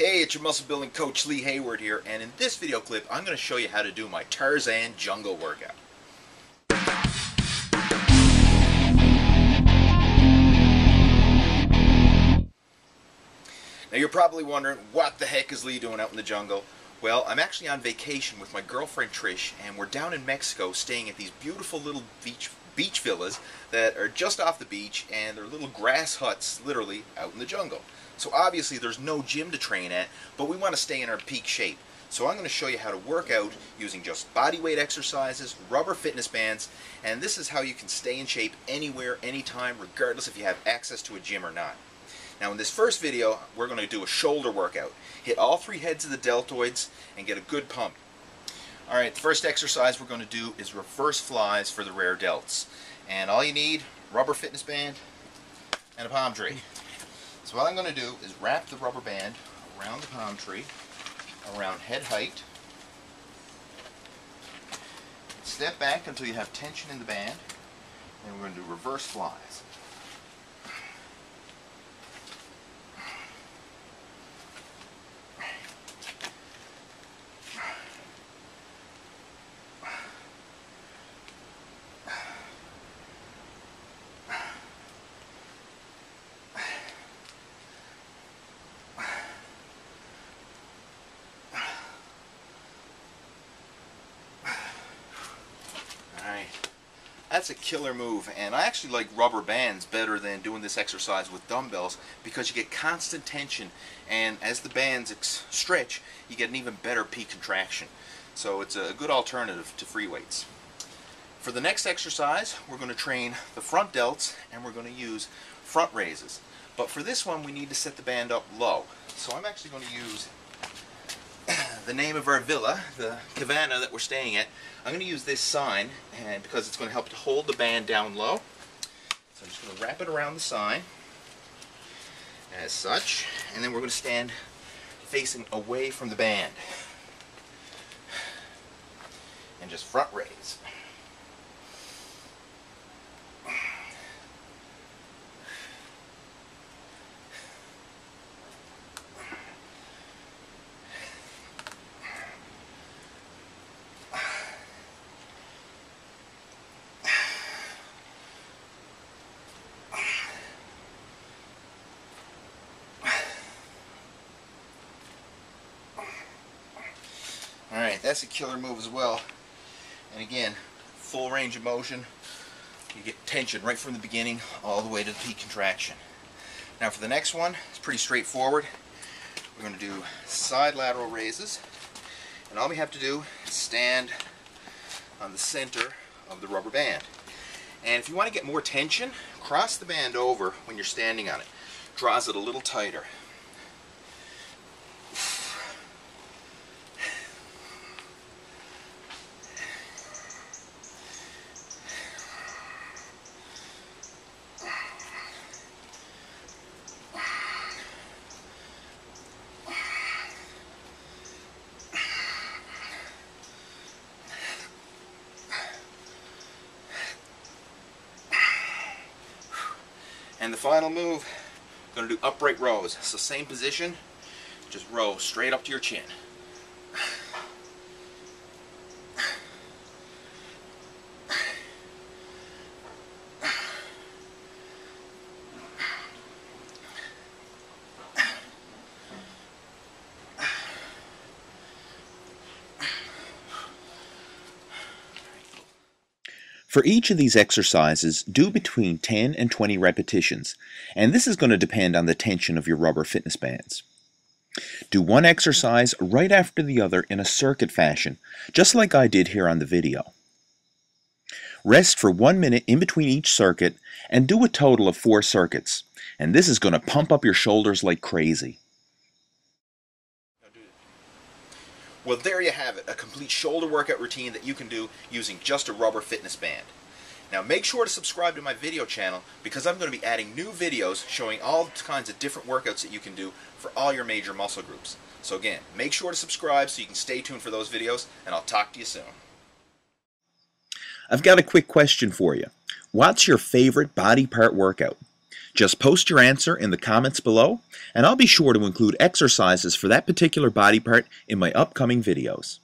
Hey, it's your muscle building coach Lee Hayward here, and in this video clip, I'm going to show you how to do my Tarzan jungle workout. Now you're probably wondering, what the heck is Lee doing out in the jungle? Well, I'm actually on vacation with my girlfriend Trish, and we're down in Mexico staying at these beautiful little beach beach villas that are just off the beach, and they're little grass huts, literally, out in the jungle. So obviously there's no gym to train at, but we want to stay in our peak shape. So I'm going to show you how to work out using just body weight exercises, rubber fitness bands, and this is how you can stay in shape anywhere, anytime, regardless if you have access to a gym or not. Now in this first video, we're going to do a shoulder workout. Hit all three heads of the deltoids and get a good pump. Alright, the first exercise we're going to do is reverse flies for the rare delts. And all you need, rubber fitness band and a palm tree. So what I'm going to do is wrap the rubber band around the palm tree, around head height. Step back until you have tension in the band, and we're going to do reverse flies. That's a killer move, and I actually like rubber bands better than doing this exercise with dumbbells because you get constant tension, and as the bands stretch, you get an even better peak contraction. So it's a good alternative to free weights. For the next exercise, we're going to train the front delts, and we're going to use front raises. But for this one, we need to set the band up low. So I'm actually going to use the name of our villa, the cabana that we're staying at, I'm going to use this sign and because it's going to help to hold the band down low. So I'm just going to wrap it around the sign as such and then we're going to stand facing away from the band and just front raise. That's a killer move as well. And again, full range of motion. You get tension right from the beginning all the way to the peak contraction. Now for the next one, it's pretty straightforward. We're going to do side lateral raises. And all we have to do is stand on the center of the rubber band. And if you want to get more tension, cross the band over when you're standing on it. Draws it a little tighter. And the final move, going to do upright rows. So same position, just row straight up to your chin. For each of these exercises, do between 10 and 20 repetitions, and this is going to depend on the tension of your rubber fitness bands. Do one exercise right after the other in a circuit fashion, just like I did here on the video. Rest for one minute in between each circuit and do a total of four circuits, and this is going to pump up your shoulders like crazy. Well, there you have it, a complete shoulder workout routine that you can do using just a rubber fitness band. Now make sure to subscribe to my video channel because I'm going to be adding new videos showing all kinds of different workouts that you can do for all your major muscle groups. So again, make sure to subscribe so you can stay tuned for those videos and I'll talk to you soon. I've got a quick question for you. What's your favorite body part workout? Just post your answer in the comments below, and I'll be sure to include exercises for that particular body part in my upcoming videos.